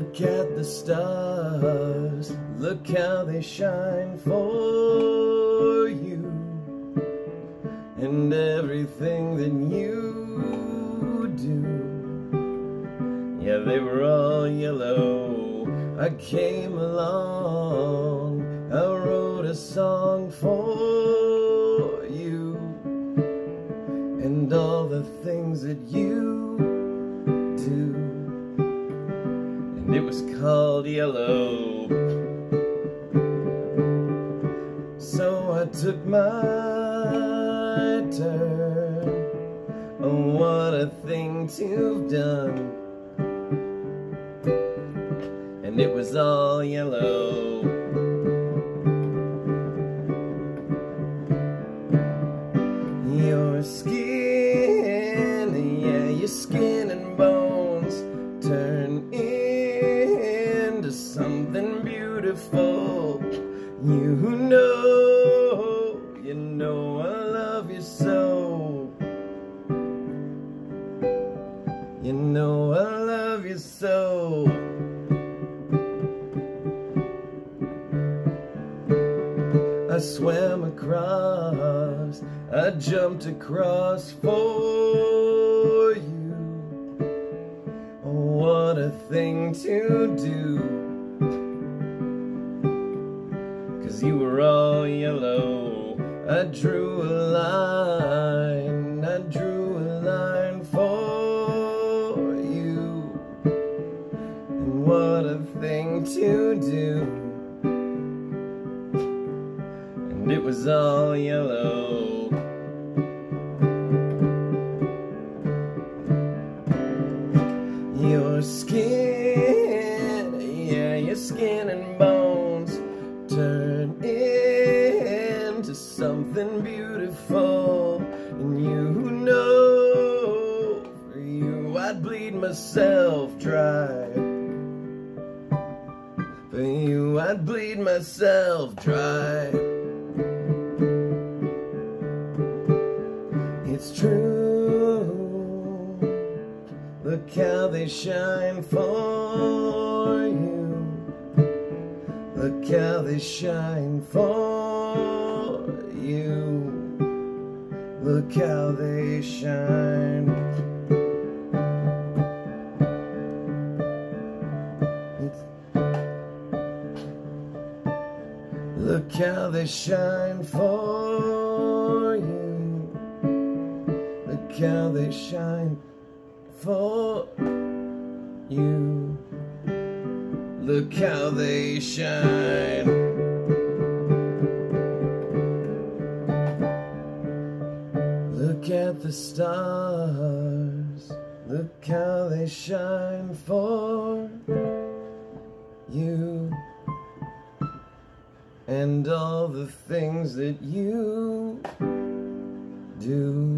Look at the stars, look how they shine for you and everything that you do. Yeah, they were all yellow. I came along, I wrote a song for you and all the things that you do. And it was called Yellow. So I took my turn. Oh, what a thing to have done. And it was all yellow. Your skin, yeah, your skin beautiful. You know, you know I love you so. You know I love you so. I swam across, I jumped across for you. What a thing to do. Cause you were all yellow. I drew a line, I drew a line for you. And what a thing to do. And it was all yellow. Your skin, yeah, your skin and bones I'd bleed myself dry. For you I'd bleed myself dry. It's true. Look how they shine for you. Look how they shine for you. Look how they shine. Look how they shine for you. Look how they shine for you. Look how they shine. Look at the stars. Look how they shine for you. And all the things that you do.